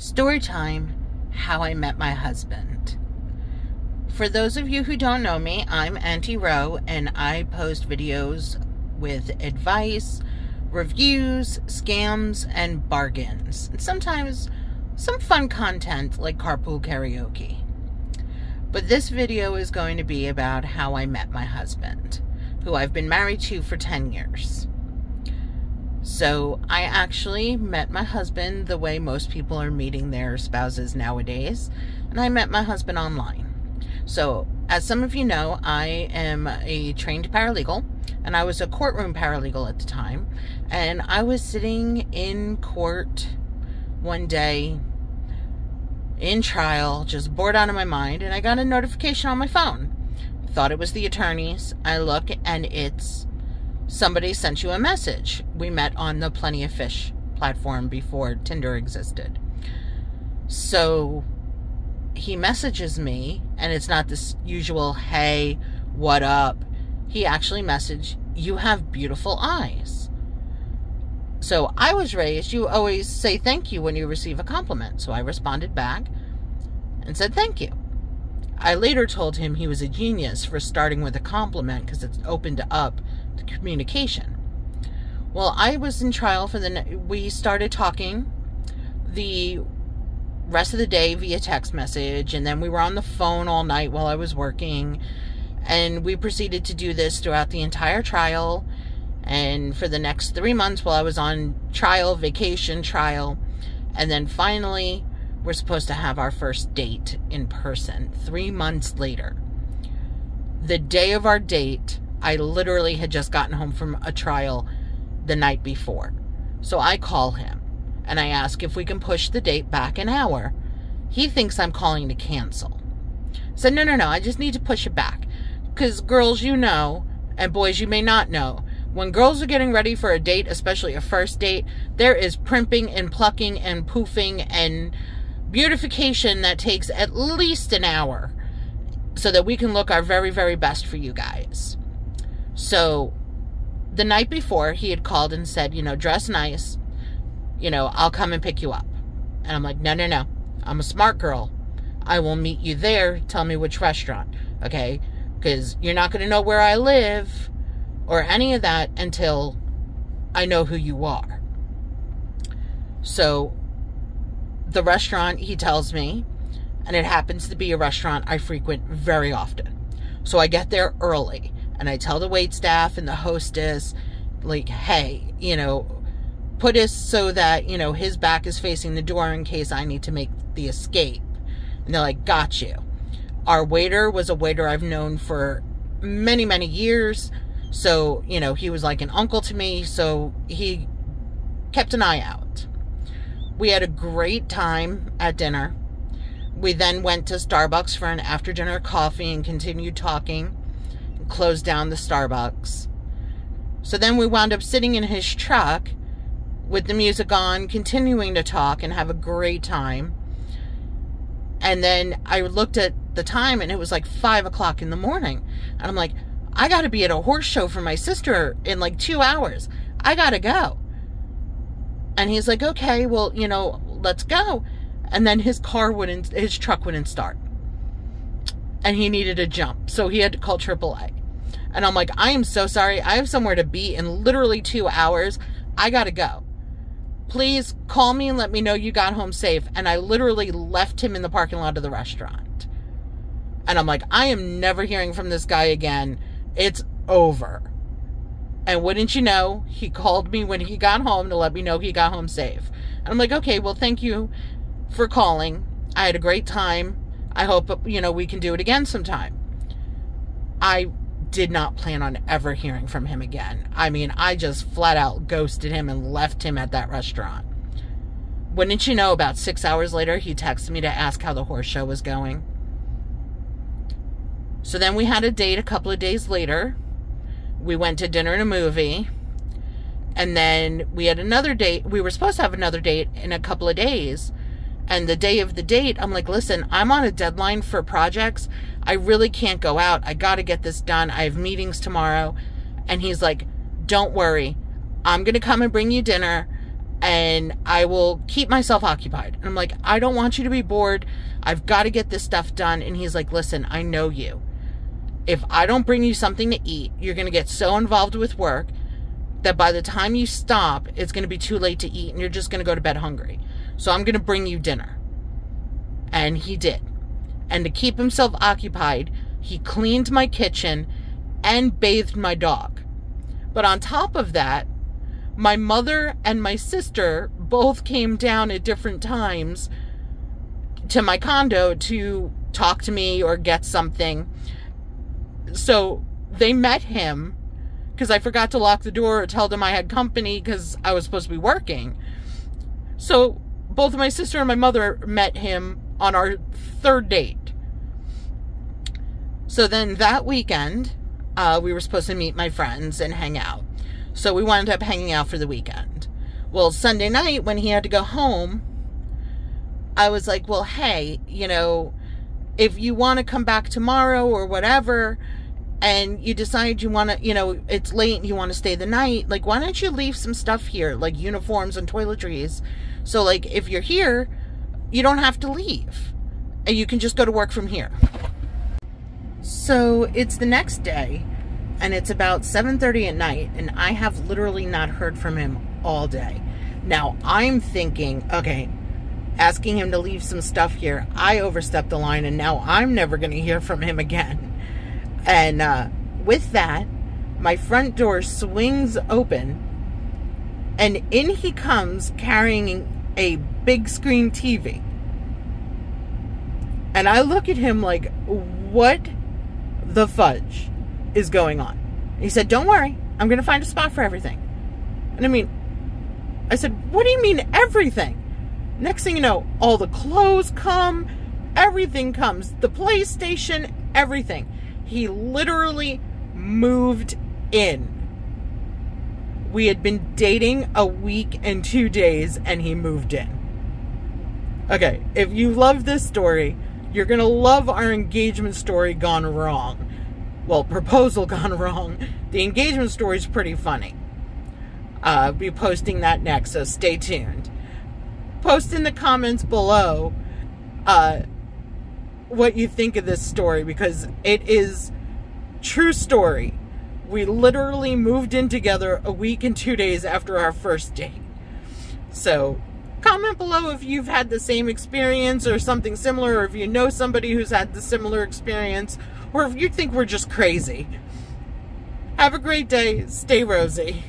Story time How I Met My Husband. For those of you who don't know me, I'm Auntie Ro, and I post videos with advice, reviews, scams, and bargains. And sometimes some fun content like carpool karaoke. But this video is going to be about how I met my husband, who I've been married to for 10 years. So I actually met my husband the way most people are meeting their spouses nowadays, and I met my husband online. So, as some of you know, I am a trained paralegal, and I was a courtroom paralegal at the time, and I was sitting in court one day in trial, just bored out of my mind, and I got a notification on my phone. Thought it was the attorneys. I look, and it's somebody sent you a message. We met on the Plenty of Fish platform before Tinder existed. So he messages me, and it's not this usual, hey, what up? He actually messaged, you have beautiful eyes. So I was raised, you always say thank you when you receive a compliment. So I responded back and said thank you. I later told him he was a genius for starting with a compliment because it's opened up communication. Well, I was in trial for the. We started talking the rest of the day via text message, and then we were on the phone all night while I was working. And we proceeded to do this throughout the entire trial. And for the next three months while I was on trial, vacation, trial. And then finally, we're supposed to have our first date in person three months later. The day of our date, I literally had just gotten home from a trial the night before. So I call him and I ask if we can push the date back an hour. He thinks I'm calling to cancel. So no, no, no, I just need to push it back. Because girls, you know, and boys, you may not know, when girls are getting ready for a date, especially a first date, there is primping and plucking and poofing and beautification that takes at least an hour so that we can look our very, very best for you guys. So the night before, he had called and said, you know, dress nice. You know, I'll come and pick you up. And I'm like, no, no, no. I'm a smart girl. I will meet you there. Tell me which restaurant. Okay? Because you're not going to know where I live or any of that until I know who you are. So the restaurant, he tells me, and it happens to be a restaurant I frequent very often. So I get there early and I tell the wait staff and the hostess, like, hey, you know, put us so that, you know, his back is facing the door in case I need to make the escape. And they're like, got you. Our waiter was a waiter I've known for many, many years. So, you know, he was like an uncle to me. So he kept an eye out. We had a great time at dinner. We then went to Starbucks for an after dinner coffee and continued talking closed down the Starbucks. So then we wound up sitting in his truck with the music on, continuing to talk and have a great time. And then I looked at the time and it was like five o'clock in the morning. And I'm like, I got to be at a horse show for my sister in like two hours. I got to go. And he's like, okay, well, you know, let's go. And then his car wouldn't, his truck wouldn't start. And he needed a jump. So he had to call AAA. And I'm like, I am so sorry. I have somewhere to be in literally two hours. I got to go. Please call me and let me know you got home safe. And I literally left him in the parking lot of the restaurant. And I'm like, I am never hearing from this guy again. It's over. And wouldn't you know, he called me when he got home to let me know he got home safe. And I'm like, okay, well, thank you for calling. I had a great time. I hope, you know, we can do it again sometime. I did not plan on ever hearing from him again. I mean, I just flat out ghosted him and left him at that restaurant. Wouldn't you know, about six hours later, he texted me to ask how the horse show was going. So then we had a date a couple of days later we went to dinner and a movie. And then we had another date. We were supposed to have another date in a couple of days. And the day of the date, I'm like, listen, I'm on a deadline for projects. I really can't go out. I got to get this done. I have meetings tomorrow. And he's like, don't worry. I'm going to come and bring you dinner. and I will keep myself occupied. And I'm like, I don't want you to be bored. I've got to get this stuff done. And he's like, listen, I know you. If I don't bring you something to eat, you're going to get so involved with work that by the time you stop, it's going to be too late to eat and you're just going to go to bed hungry. So I'm going to bring you dinner. And he did. And to keep himself occupied, he cleaned my kitchen and bathed my dog. But on top of that, my mother and my sister both came down at different times to my condo to talk to me or get something. So they met him because I forgot to lock the door or tell them I had company because I was supposed to be working. So both my sister and my mother met him on our third date. So then that weekend, uh, we were supposed to meet my friends and hang out. So we wound up hanging out for the weekend. Well, Sunday night when he had to go home, I was like, well, hey, you know, if you want to come back tomorrow or whatever, and you decide you want to, you know, it's late and you want to stay the night, like, why don't you leave some stuff here, like uniforms and toiletries? So, like, if you're here, you don't have to leave. And you can just go to work from here. So it's the next day and it's about 7.30 at night and I have literally not heard from him all day. Now I'm thinking, okay, asking him to leave some stuff here, I overstepped the line and now I'm never going to hear from him again. And uh, with that, my front door swings open and in he comes carrying a big screen TV. And I look at him like, what the fudge? is going on. He said, Don't worry, I'm going to find a spot for everything. And I mean, I said, What do you mean everything? Next thing you know, all the clothes come, everything comes, the PlayStation, everything. He literally moved in. We had been dating a week and two days, and he moved in. Okay, if you love this story, you're going to love our engagement story gone wrong well, proposal gone wrong. The engagement story is pretty funny. Uh, I'll be posting that next, so stay tuned. Post in the comments below uh, what you think of this story because it is true story. We literally moved in together a week and two days after our first date. So comment below if you've had the same experience or something similar, or if you know somebody who's had the similar experience, or if you think we're just crazy. Have a great day. Stay rosy.